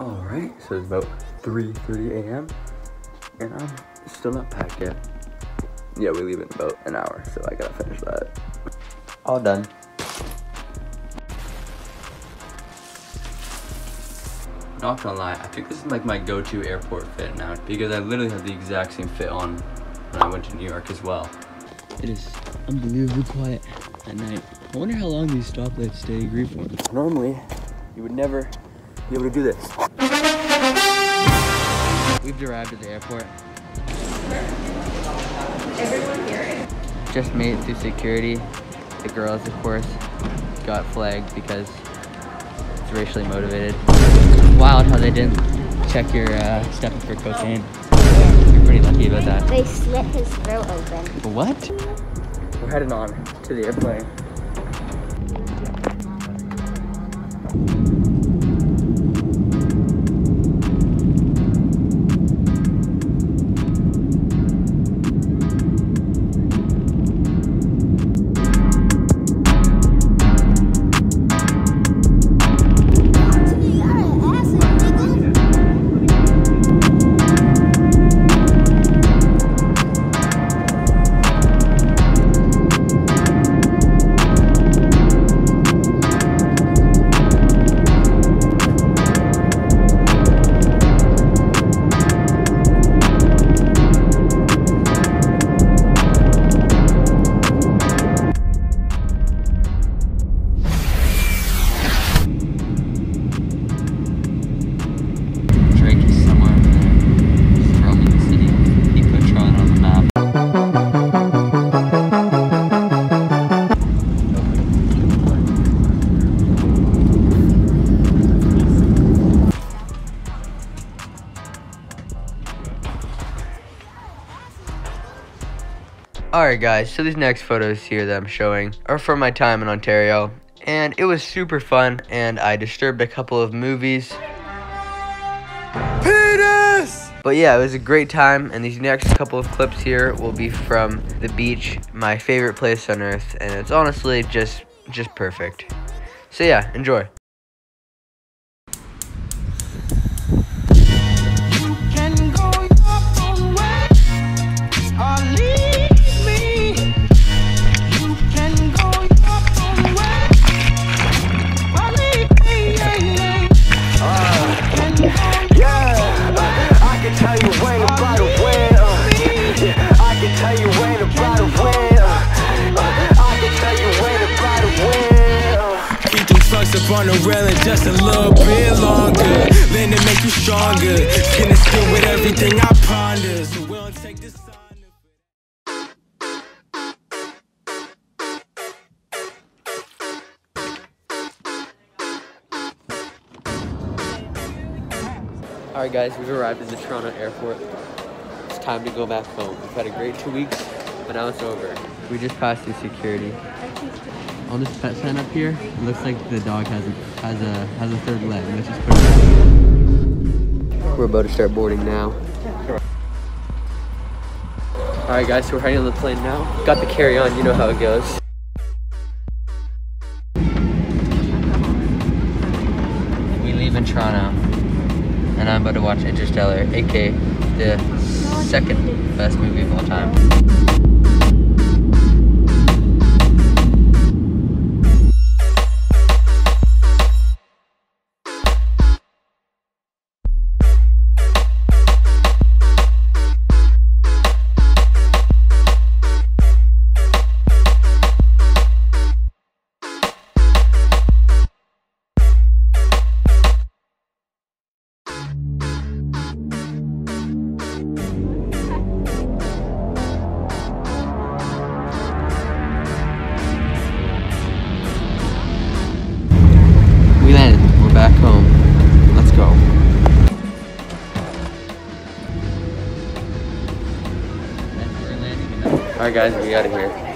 All right, so it's about 3.30 a.m. and I'm still not packed yet. Yeah, we leave in about an hour, so I gotta finish that. All done. Not gonna lie, I think this is like my go-to airport fit now because I literally have the exact same fit on when I went to New York as well. It is unbelievably quiet at night. I wonder how long these stoplights stay green for. Normally, you would never be able to do this. We've arrived at the airport. Everyone here. Just made it through security. The girls, of course, got flagged because it's racially motivated. Wild how they didn't check your uh, stuff for cocaine. You're pretty lucky about that. They slit his throat open. What? We're heading on to the airplane. Alright guys, so these next photos here that I'm showing are from my time in Ontario. And it was super fun, and I disturbed a couple of movies. But yeah, it was a great time, and these next couple of clips here will be from the beach, my favorite place on earth, and it's honestly just just perfect. So yeah, enjoy. On the railing just a little bit longer. Then it make you stronger. Skin is still with everything I ponder. So we'll take this. Alright guys, we've arrived at the Toronto airport. It's time to go back home. We've had a great two weeks, but now it's over. We just passed through security. On this pet sign up here, it looks like the dog has a has a has a third leg. We're about to start boarding now. Alright guys, so we're heading on the plane now. Got the carry on, you know how it goes. We leave in Toronto and I'm about to watch Interstellar, aka the second best movie of all time. We're back home. Let's go. Alright guys, we out of here.